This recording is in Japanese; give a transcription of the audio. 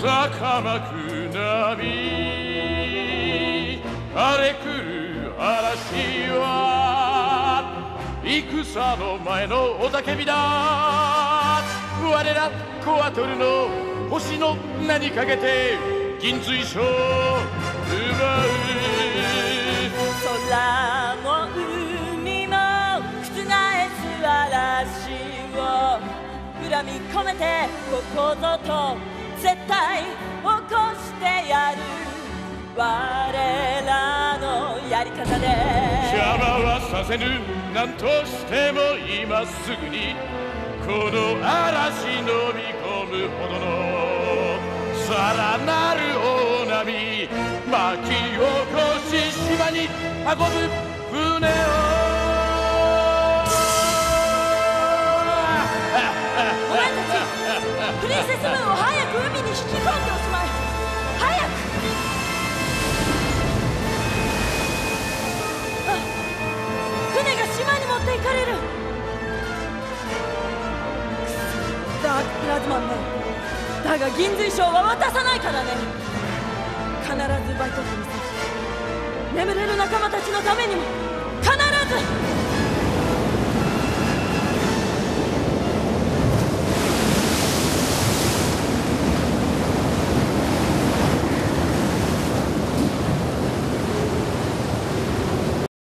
坂巻く波荒れくる嵐は戦の前の雄たけびだ。我らコアトルの星の名にかけて銀髄賞奪う空も海も覆す嵐を恨み込めてここぞと絶対起こしてやる我らのやり方で。邪魔はさせぬ何としても今すぐにこの嵐飲み込むほどの。さらなる大波巻き起こし島に運ぶ船を。ークプラズマンめだが銀髄賞は渡さないからね。必ずバイトルにさせ眠れる仲間たちのためにも。